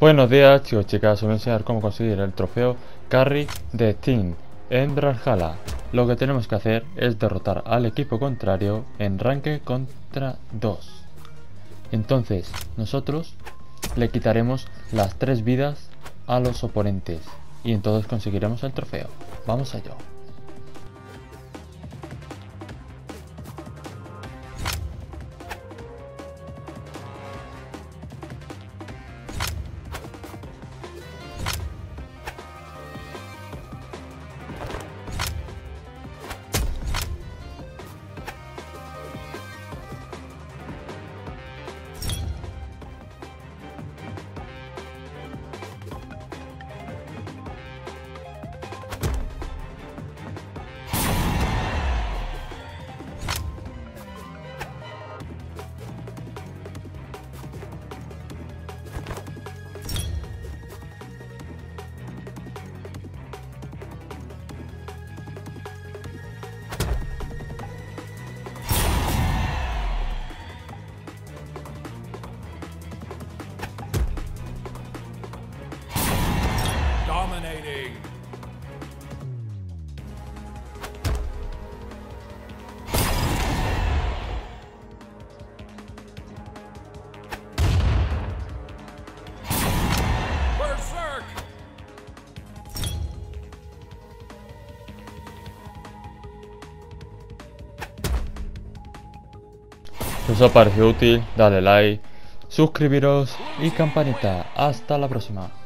Buenos días chicos chicas, os voy a enseñar cómo conseguir el trofeo Carry de Team en Brawlhalla. Lo que tenemos que hacer es derrotar al equipo contrario en ranque contra 2. Entonces, nosotros le quitaremos las 3 vidas a los oponentes y entonces conseguiremos el trofeo. Vamos allá. Berserk. Si os ha parecido útil, dale like, suscribiros y campanita. Hasta la próxima.